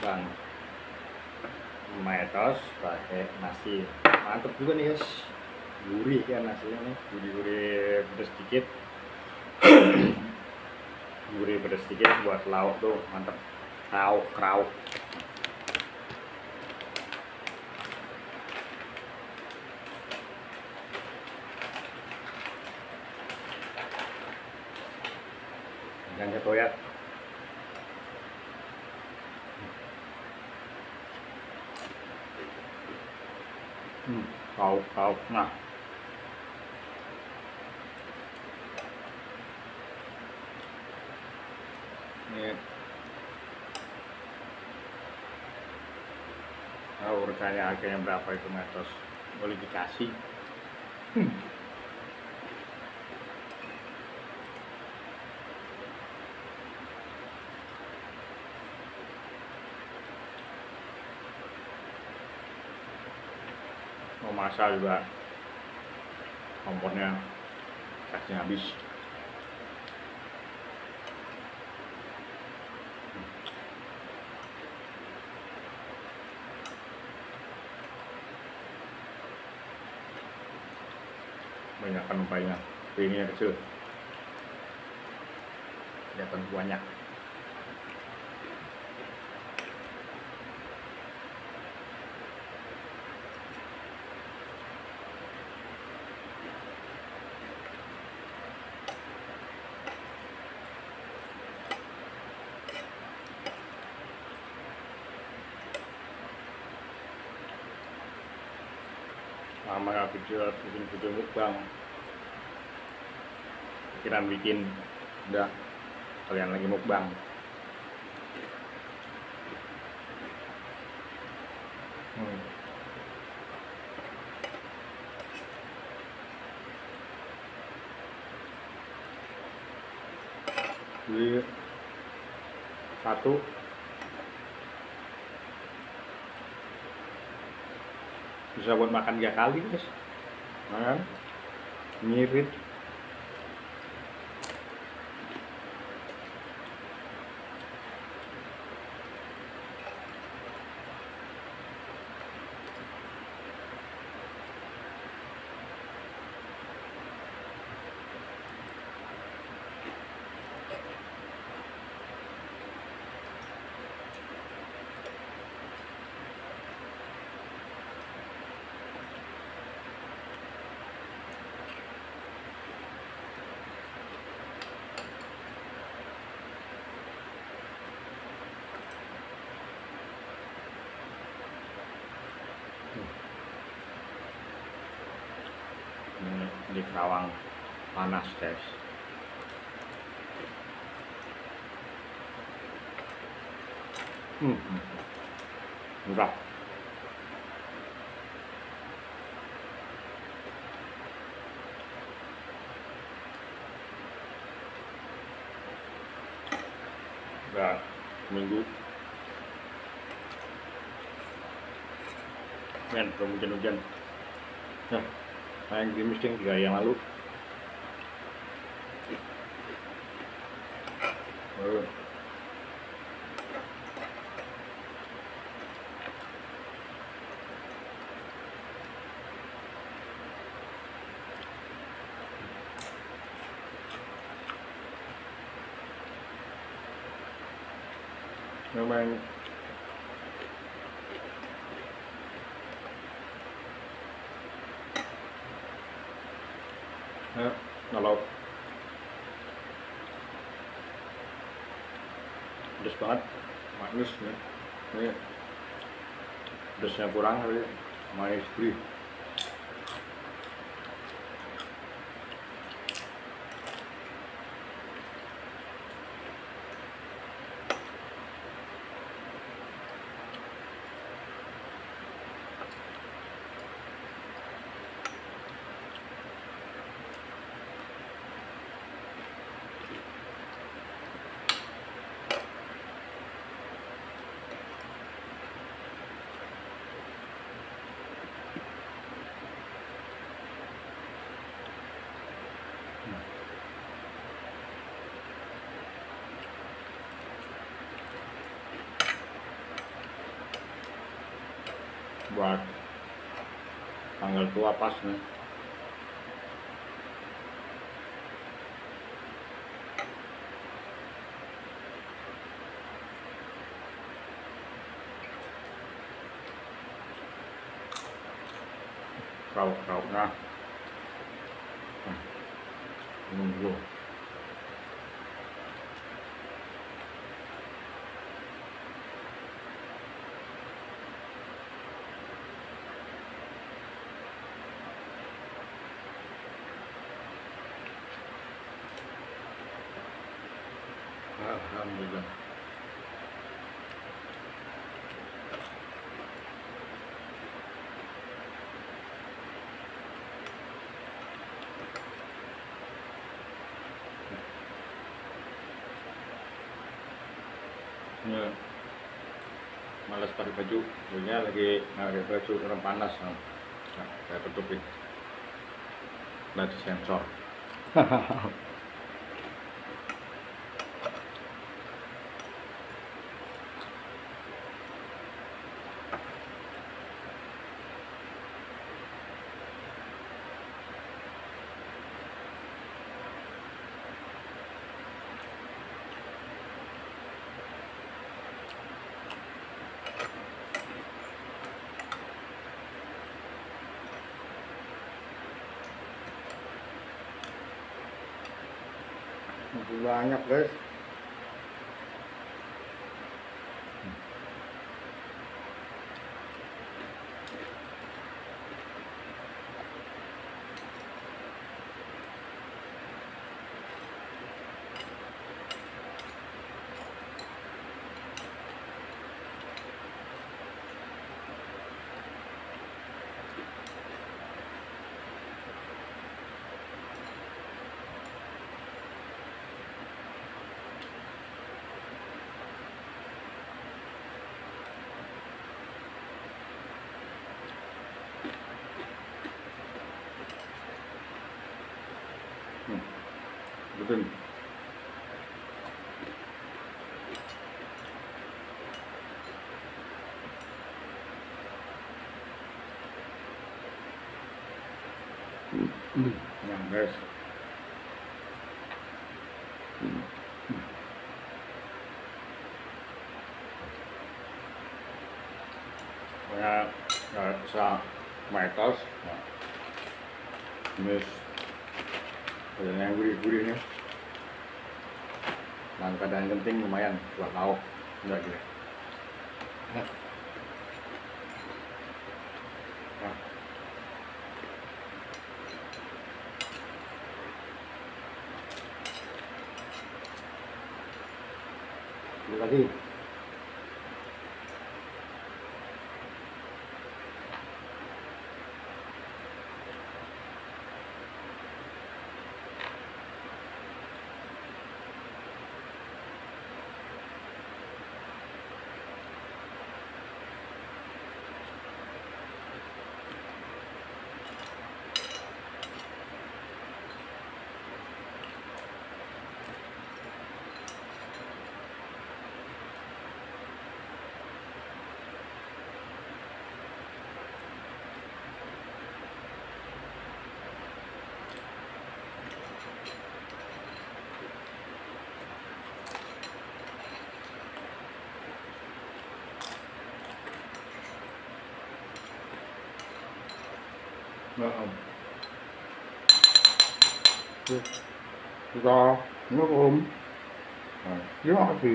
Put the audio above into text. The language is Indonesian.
mukbang metos pakai nasi. Mantep juga nih guys gurih kan nasinya nih. Gurih-gurih pedas dikit gurih pedas dikit buat lauk tuh mantep. Krauk krauk jangan ketoyat hmm, krauk krauk nah. Ini. Tahu harganya harganya berapa itu metos? Boleh dikasih hmm. Mau masak juga kompornya kasih habis. Banyak kan banyak piringnya kecil. Kelihatan banyak lama video bikin video mukbang. Pikiran bikin udah kalian lagi mukbang. Hmm. satu bisa buat makan tiga kali guys. Makan ngirit ini di Kerawang panas guys. Hmm. hmm. murah udah minggu. Men belum hujan-hujan. Nah yang gerimis yang tiga yang lalu. Memang ya, kalau pedes banget. Manis nih. Ini pedesnya kurang kali manis gurih buat tanggal tua pas nih rau rau nah nunggu Alhamdulillah. Ini malas pakai baju, bajunya lagi ada baju karena panas. Nah, saya tutupin. Nah, sensor. Masih banyak guys. Betul. Yang guys. Ya, nggak bisa metals. Nah. Ini ada yang gurih-gurih nih. Langka dan genting lumayan buat lauk. Enggak gitu. Nah. Nah. là hầm do nước ốm à, họ thì